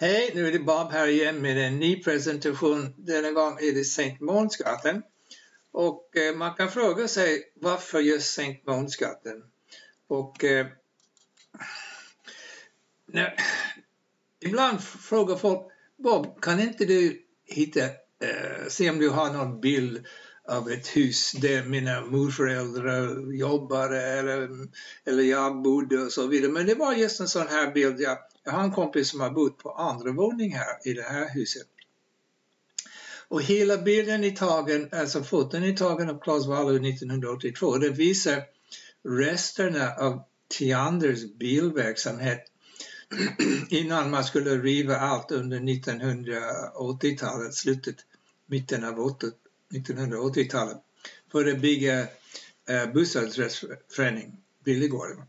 Hej, nu är det Bob här igen med en ny presentation. Denna gång är det Sankt Månsgatan. Och eh, man kan fråga sig varför just Sankt Månsgatan? Och eh, när, ibland frågar folk Bob, kan inte du hitta, eh, se om du har någon bild av ett hus där mina morföräldrar jobbade eller, eller jag bodde och så vidare. Men det var just en sån här bild. Jag, jag har en kompis som har bott på andra våning här i det här huset. Och hela bilden är tagen, alltså foton i tagen av Claes Waller 1982. Det visar resterna av Theanders bilverksamhet innan man skulle riva allt under 1980-talet, slutet, mitten av 1980-talet för att bygga eh, bostadsrättsförening, Billigården.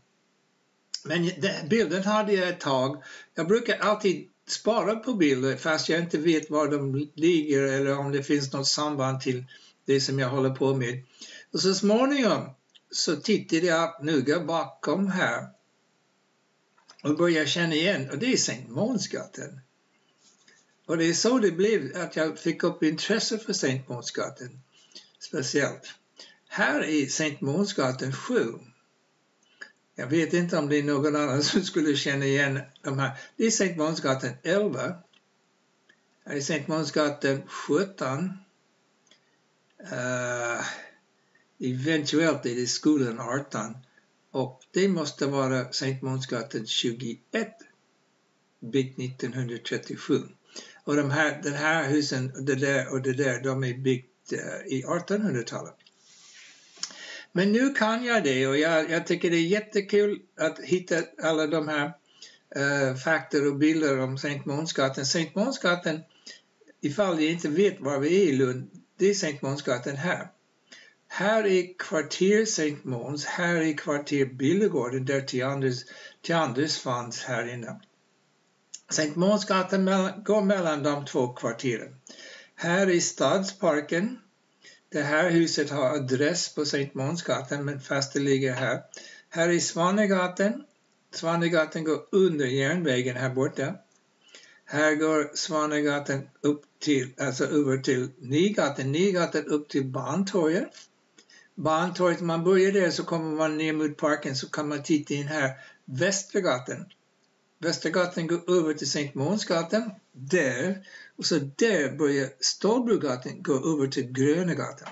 Men bilden hade jag ett tag. Jag brukar alltid spara på bilder fast jag inte vet var de ligger eller om det finns något samband till det som jag håller på med. Och så småningom så tittade jag noga bakom här och började känna igen och det är Sankt Månsgatan. Och det är så det blev att jag fick upp intresse för Sankt Månsgatan speciellt. Här är Sankt Månsgatan 7. Jag vet inte om det är någon annan som skulle känna igen de här. Det är Sankt Månsgatan 11. Här är Sankt Månsgatan 17. Uh, eh, eventuellt är det skolan 18 och det måste vara Sankt Månsgatan 21 bit 1937. Och de här, den här husen, det där och det där, de är byggt eh, i 1800-talet. Men nu kan jag det och jag, jag tycker det är jättekul att hitta alla de här eh, uh, fakta och bilder om Sankt Månsgatan. Sankt Månsgatan, ifall ni inte vet var vi är i Lund, det är Sankt Månsgatan här. Här är kvarter Sankt Måns, här är kvarter Billegården där Tianders, fanns här inne. Sankt Månsgatan går mellan de två kvarteren. Här är Stadsparken. Det här huset har adress på Sankt Månsgatan men fast det ligger här. Här är Svanegatan. Svanegatan går under järnvägen här borta. Här går Svanegatan upp till, alltså över till Nygatan, Nygatan upp till Bantorget. Bantorget, man börjar där så kommer man ner mot parken så kan man titta in här, Västergatan. Västergatan går över till Sankt Månsgatan, där. Och så där börjar Stålbrogatan gå över till Grönegatan.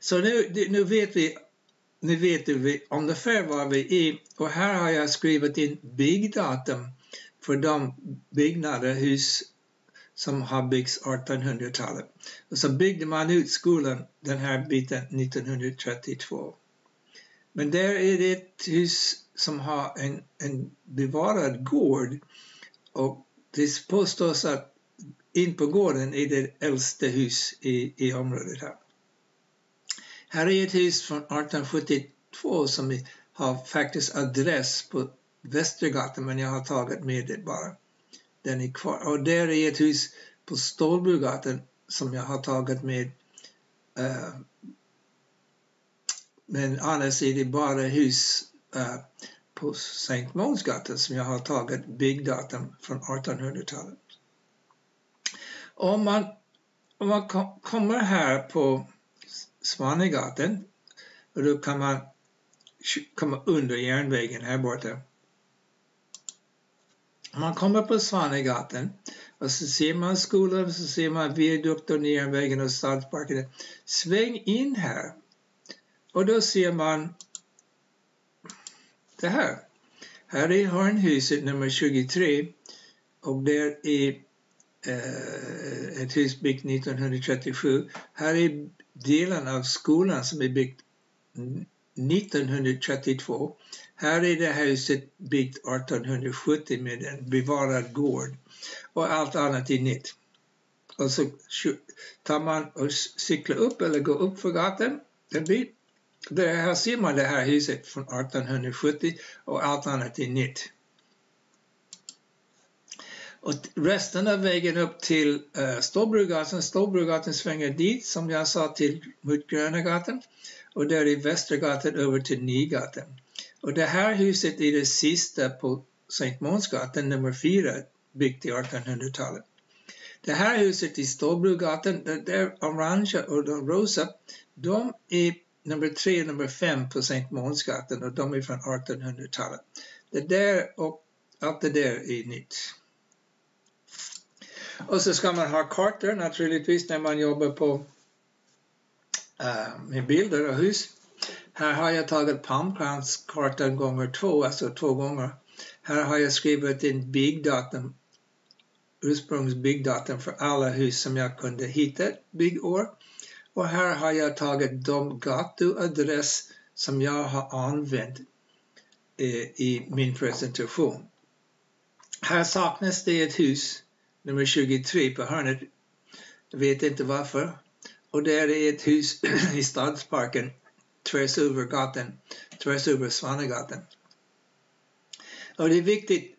Så nu, nu vet vi nu vet vi ungefär var vi är och här har jag skrivit in byggdatum för de byggnader, hus som har byggts 1800-talet. Och så byggde man ut skolan, den här biten, 1932. Men där är det ett hus som har en, en bevarad gård och det påstås att in på gården är det äldsta hus i, i området här. Här är ett hus från 1872 som har faktiskt adress på Västergatan men jag har tagit med det bara. Den är kvar. Och där är ett hus på Stålbrogatan som jag har tagit med. Uh, men annars är det bara hus Eh, på Sankt Månsgatan som jag har tagit byggdatum från 1800-talet. Om man, om man kommer här på Svanegatan då kan man komma under järnvägen här borta. Man kommer på Svanegatan och så ser man skolan, så ser man viadukten, järnvägen och stadsparken. Sväng in här och då ser man det här. Här är Hörnhuset nummer 23 och där är eh, ett hus byggt 1937. Här är delen av skolan som är byggt 1932. Här är det huset byggt 1870 med en bevarad gård och allt annat är nytt. Och så tar man och cyklar upp eller går upp för gatan en bit det här ser man det här huset från 1870 och allt annat är nytt. Och resten av vägen upp till uh, Stålbrogatan, Stålbrogatan svänger dit som jag sa till mot Grönagatan och där är Västergatan över till Nygatan. Och det här huset är det sista på Sankt Månsgatan nummer 4 byggt i 1800-talet. Det här huset i Stålbrogatan, det där orangea och de rosa, de är nummer tre och nummer fem på Sankt Månsgatan och de är från 1800-talet. Det där och allt det där är nytt. Och så ska man ha kartor naturligtvis när man jobbar på uh, med bilder och hus. Här har jag tagit Palmkranskartan gånger två, alltså två gånger. Här har jag skrivit in byggdatum, ursprungsbyggdatum för alla hus som jag kunde hitta byggår. Och här har jag tagit de gatuadress som jag har använt eh, i min presentation. Här saknas det ett hus, nummer 23 på hörnet. Jag vet inte varför. Och där är ett hus i stadsparken tvärs över gatan, tvärs över Svanegatan. Och det är viktigt,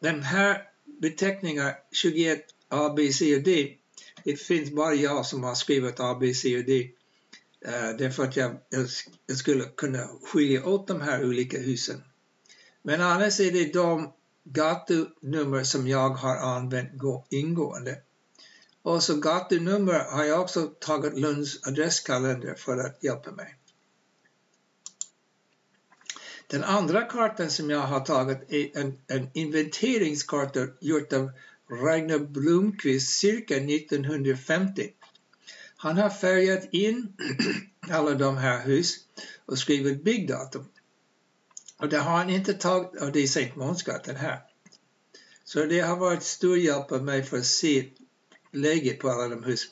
de här beteckningarna, 21 A, B, C och D, det finns bara jag som har skrivit A, B, C och D. Eh, uh, därför att jag, jag skulle kunna skilja åt de här olika husen. Men annars är det de gatunummer som jag har använt ingående. Och så gatunummer har jag också tagit Lunds adresskalender för att hjälpa mig. Den andra kartan som jag har tagit är en, en inventeringskarta gjord av Ragnar Blomqvist cirka 1950. Han har färgat in alla de här hus och skrivit byggdatum. Och det har han inte tagit, och det är Sankt Månsgatan här. Så det har varit stor hjälp av mig för att se läget på alla de hus.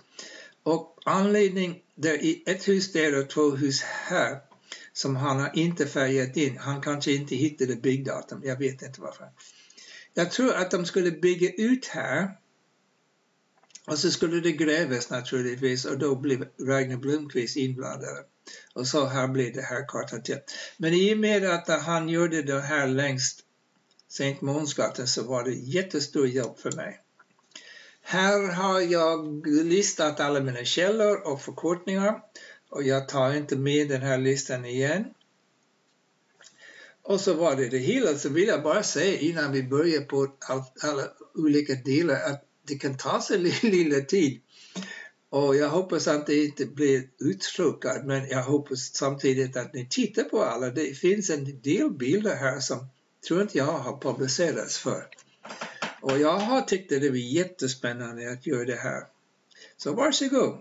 Och anledning, det är ett hus där och två hus här som han har inte färgat in. Han kanske inte hittade byggdatum, jag vet inte varför. Jag tror att de skulle bygga ut här och så skulle det grävas naturligtvis och då blev Ragnar Blomqvist inblandad. Och så här blev det här kartan till. Men i och med att han gjorde det här längst Sankt Månsgatan så var det jättestor hjälp för mig. Här har jag listat alla mina källor och förkortningar och jag tar inte med den här listan igen. Och så var det det hela, så vill jag bara säga innan vi börjar på alla olika delar att det kan ta sig lilla tid. Och jag hoppas att det inte blir uttråkat men jag hoppas samtidigt att ni tittar på alla. Det finns en del bilder här som tror inte jag har publicerats för. Och jag har tyckt att det var jättespännande att göra det här. Så varsågod!